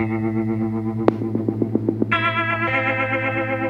Thank you.